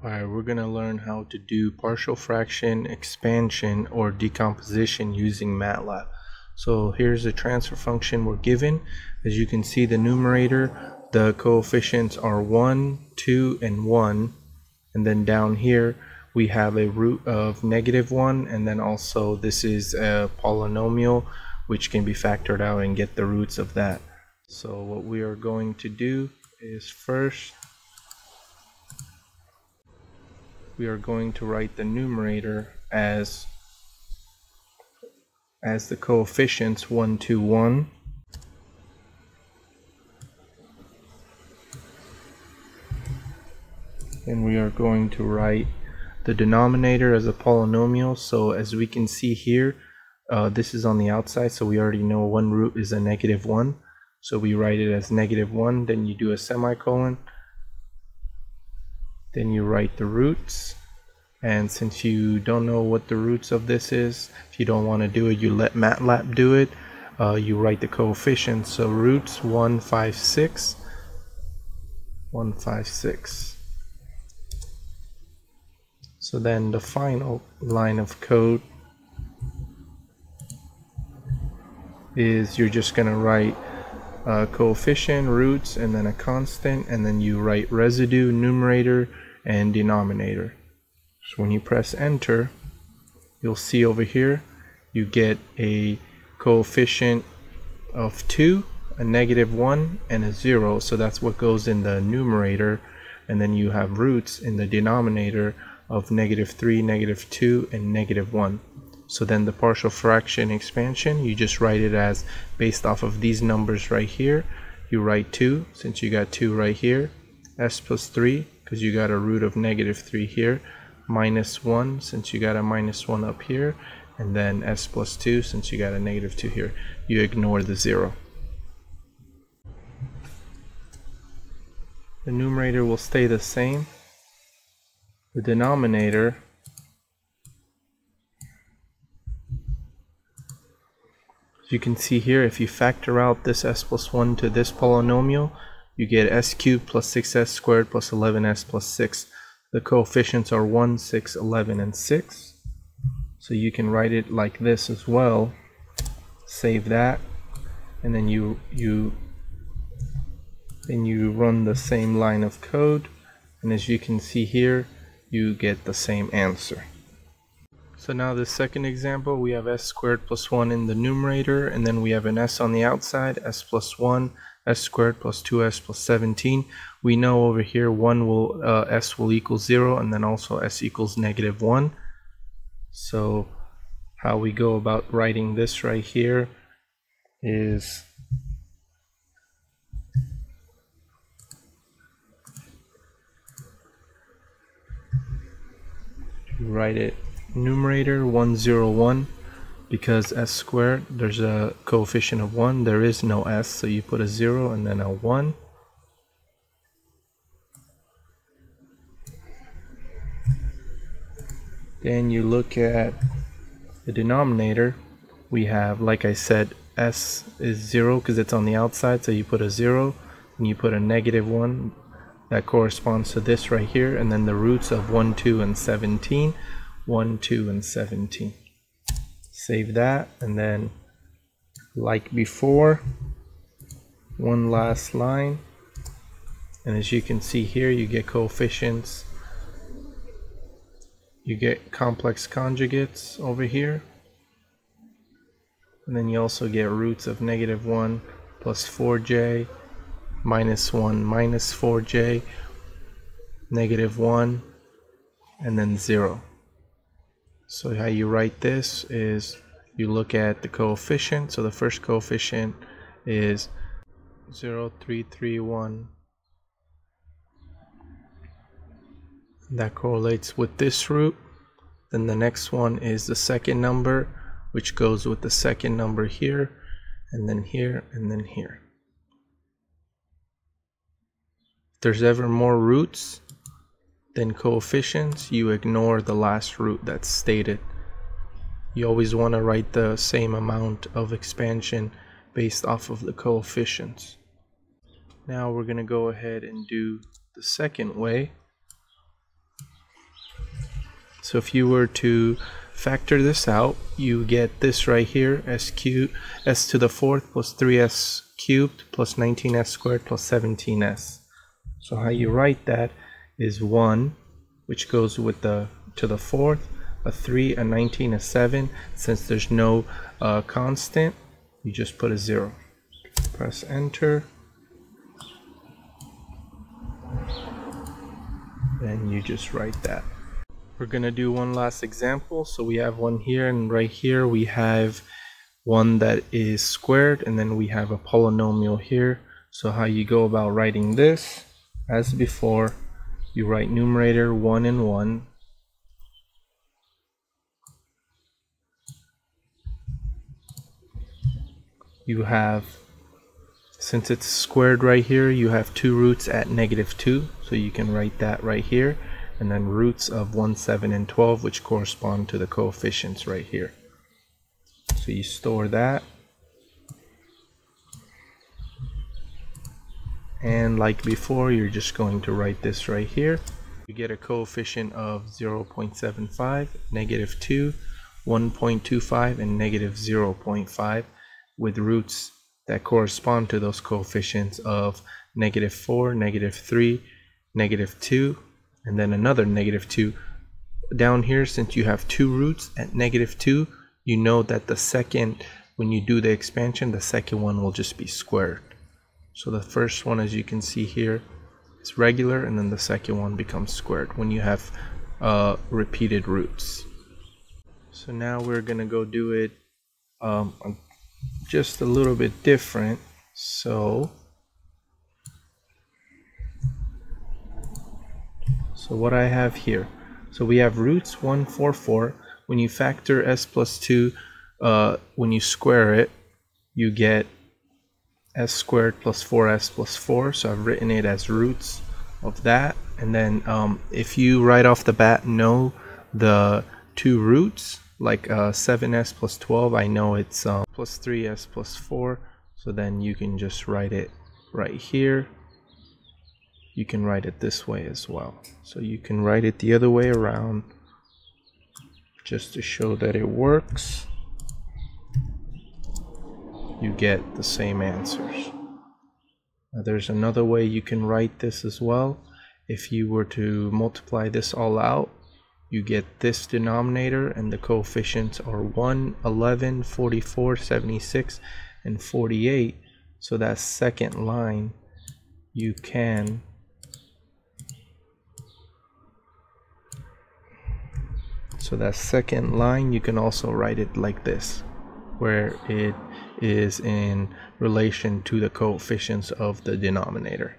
Alright, we're going to learn how to do partial fraction expansion or decomposition using MATLAB. So here's the transfer function we're given. As you can see the numerator, the coefficients are 1, 2, and 1. And then down here we have a root of negative 1 and then also this is a polynomial which can be factored out and get the roots of that. So what we are going to do is first we are going to write the numerator as as the coefficients 1 to 1 and we are going to write the denominator as a polynomial. So as we can see here uh, this is on the outside so we already know one root is a negative 1 so we write it as negative 1 then you do a semicolon then you write the roots. And since you don't know what the roots of this is if you don't want to do it you let MATLAB do it. Uh, you write the coefficients so roots 156 156 so then the final line of code is you're just going to write a coefficient, roots, and then a constant, and then you write residue, numerator, and denominator. So when you press enter, you'll see over here, you get a coefficient of 2, a negative 1, and a 0. So that's what goes in the numerator. And then you have roots in the denominator of negative 3, negative 2, and negative 1. So then the partial fraction expansion, you just write it as based off of these numbers right here. You write 2, since you got 2 right here. s plus 3, because you got a root of negative 3 here. Minus 1, since you got a minus 1 up here. And then s plus 2, since you got a negative 2 here. You ignore the 0. The numerator will stay the same. The denominator As you can see here, if you factor out this s plus 1 to this polynomial, you get s cubed plus 6s squared plus 11s plus 6. The coefficients are 1, 6, 11, and 6. So you can write it like this as well. Save that. And then you, you, then you run the same line of code. And as you can see here, you get the same answer. So now the second example, we have s squared plus 1 in the numerator, and then we have an s on the outside, s plus 1, s squared plus 2s plus 17. We know over here 1 will, uh, s will equal 0, and then also s equals negative 1. So how we go about writing this right here is write it numerator 101 because s squared there's a coefficient of 1 there is no s so you put a 0 and then a 1 then you look at the denominator we have like I said s is 0 because it's on the outside so you put a 0 and you put a negative 1 that corresponds to this right here and then the roots of 1 2 and 17 1, 2, and 17. Save that, and then like before, one last line. And as you can see here, you get coefficients. You get complex conjugates over here. And then you also get roots of negative 1 plus 4j minus 1 minus 4j negative 1 and then 0. So how you write this is you look at the coefficient. So the first coefficient is 0331. That correlates with this root. Then the next one is the second number, which goes with the second number here, and then here, and then here. If there's ever more roots, then coefficients, you ignore the last root that's stated. You always want to write the same amount of expansion based off of the coefficients. Now we're going to go ahead and do the second way. So if you were to factor this out, you get this right here, s cubed, s to the fourth plus 3s cubed plus 19s squared plus 17s. So how you write that is 1, which goes with the to the fourth, a 3, a 19, a 7. Since there's no uh, constant, you just put a 0. Press enter. And you just write that. We're going to do one last example. So we have one here and right here we have one that is squared and then we have a polynomial here. So how you go about writing this, as before, you write numerator 1 and 1. You have, since it's squared right here, you have two roots at negative 2. So you can write that right here and then roots of 1, 7, and 12, which correspond to the coefficients right here. So you store that. And like before, you're just going to write this right here. You get a coefficient of 0.75, negative 2, 1.25, and negative 0.5 with roots that correspond to those coefficients of negative 4, negative 3, negative 2, and then another negative 2. Down here, since you have two roots at negative 2, you know that the second, when you do the expansion, the second one will just be squared. So the first one, as you can see here, is regular, and then the second one becomes squared when you have uh, repeated roots. So now we're going to go do it um, just a little bit different. So So what I have here, so we have roots 1, 4, 4. When you factor s plus 2, uh, when you square it, you get s squared plus 4s plus 4. So I've written it as roots of that. And then um, if you right off the bat know the two roots, like uh, 7s plus 12, I know it's um, plus 3s plus 4. So then you can just write it right here you can write it this way as well. So you can write it the other way around just to show that it works. You get the same answers. Now there's another way you can write this as well. If you were to multiply this all out, you get this denominator and the coefficients are 1, 11, 44, 76, and 48. So that second line you can So that second line, you can also write it like this, where it is in relation to the coefficients of the denominator.